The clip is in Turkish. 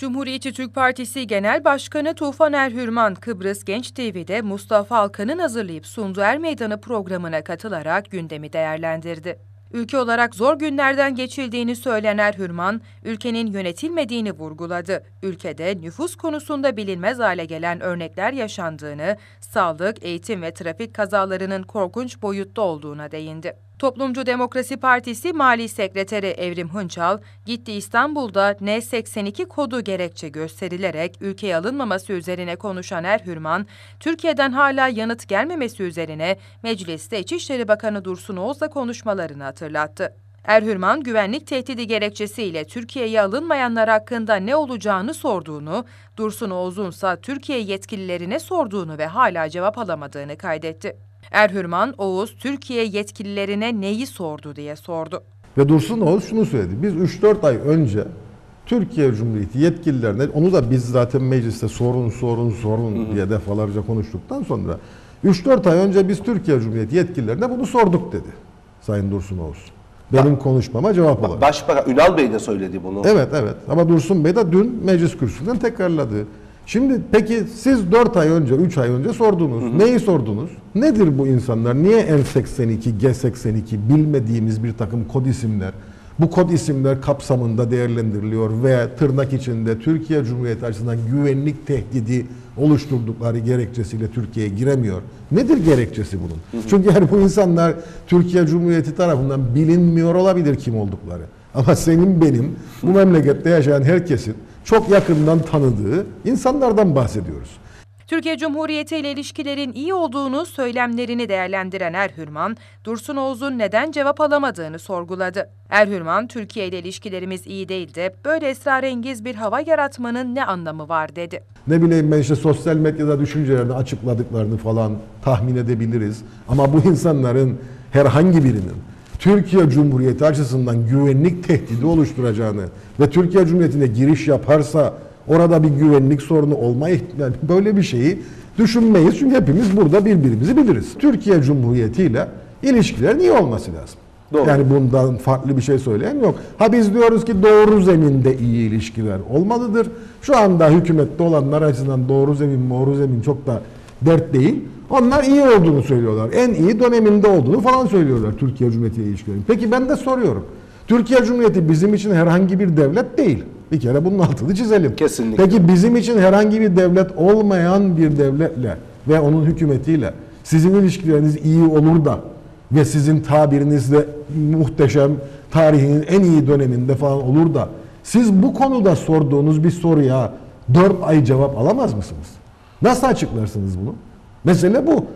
Cumhuriyetçi Türk Partisi Genel Başkanı Tufan Erhürman, Kıbrıs Genç TV'de Mustafa Alkan'ın hazırlayıp sunduğu Er Meydanı programına katılarak gündemi değerlendirdi. Ülke olarak zor günlerden geçildiğini söyleyen Erhürman, ülkenin yönetilmediğini vurguladı. Ülkede nüfus konusunda bilinmez hale gelen örnekler yaşandığını, sağlık, eğitim ve trafik kazalarının korkunç boyutta olduğuna değindi. Toplumcu Demokrasi Partisi Mali Sekreteri Evrim Hınçal, gitti İstanbul'da N82 kodu gerekçe gösterilerek ülkeye alınmaması üzerine konuşan Erhürman, Türkiye'den hala yanıt gelmemesi üzerine Mecliste İçişleri Bakanı Dursun Oğuz'la konuşmalarını hatırlattı. Erhürman, güvenlik tehdidi gerekçesiyle Türkiye'ye alınmayanlar hakkında ne olacağını sorduğunu, Dursun Oğuz'un Türkiye yetkililerine sorduğunu ve hala cevap alamadığını kaydetti. Erhürman, Oğuz, Türkiye yetkililerine neyi sordu diye sordu. Ve Dursun Oğuz şunu söyledi. Biz 3-4 ay önce Türkiye Cumhuriyeti yetkililerine, onu da biz zaten mecliste sorun sorun sorun diye defalarca konuştuktan sonra 3-4 ay önce biz Türkiye Cumhuriyeti yetkililerine bunu sorduk dedi Sayın Dursun Oğuz. Benim konuşmama cevap olarak. Başbakan Ünal Bey de söyledi bunu. Evet evet ama Dursun Bey de dün meclis kürsüsünden tekrarladı. Şimdi peki siz 4 ay önce, 3 ay önce sordunuz. Neyi sordunuz? Nedir bu insanlar? Niye N82, G82 bilmediğimiz bir takım kod isimler bu kod isimler kapsamında değerlendiriliyor ve tırnak içinde Türkiye Cumhuriyeti açısından güvenlik tehdidi oluşturdukları gerekçesiyle Türkiye'ye giremiyor. Nedir gerekçesi bunun? Çünkü yani bu insanlar Türkiye Cumhuriyeti tarafından bilinmiyor olabilir kim oldukları. Ama senin benim bu memlekette yaşayan herkesin çok yakından tanıdığı insanlardan bahsediyoruz. Türkiye Cumhuriyeti ile ilişkilerin iyi olduğunu söylemlerini değerlendiren Erhürman, Dursun Oğuz'un neden cevap alamadığını sorguladı. Erhürman, Türkiye ile ilişkilerimiz iyi değil de böyle esrarengiz bir hava yaratmanın ne anlamı var dedi. Ne bileyim ben işte sosyal medyada düşüncelerini açıkladıklarını falan tahmin edebiliriz. Ama bu insanların herhangi birinin Türkiye Cumhuriyeti açısından güvenlik tehdidi oluşturacağını ve Türkiye Cumhuriyeti'ne giriş yaparsa orada bir güvenlik sorunu olma ihtimali böyle bir şeyi düşünmeyiz. Çünkü hepimiz burada birbirimizi biliriz. Türkiye Cumhuriyeti ile ilişkilerin iyi olması lazım. Doğru. Yani bundan farklı bir şey söyleyen yok. Ha biz diyoruz ki doğru zeminde iyi ilişkiler olmalıdır. Şu anda hükümette olanlar açısından doğru zemin, doğru zemin çok da dert değil. Onlar iyi olduğunu söylüyorlar. En iyi döneminde olduğunu falan söylüyorlar Türkiye Cumhuriyeti ile ilişkilerin. Peki ben de soruyorum. Türkiye Cumhuriyeti bizim için herhangi bir devlet değil. Bir kere bunun altını çizelim. Kesinlikle. Peki bizim için herhangi bir devlet olmayan bir devletle ve onun hükümetiyle sizin ilişkileriniz iyi olur da ve sizin tabirinizde muhteşem tarihinin en iyi döneminde falan olur da siz bu konuda sorduğunuz bir soruya 4 ay cevap alamaz mısınız? Nasıl açıklarsınız bunu? Mesele bu.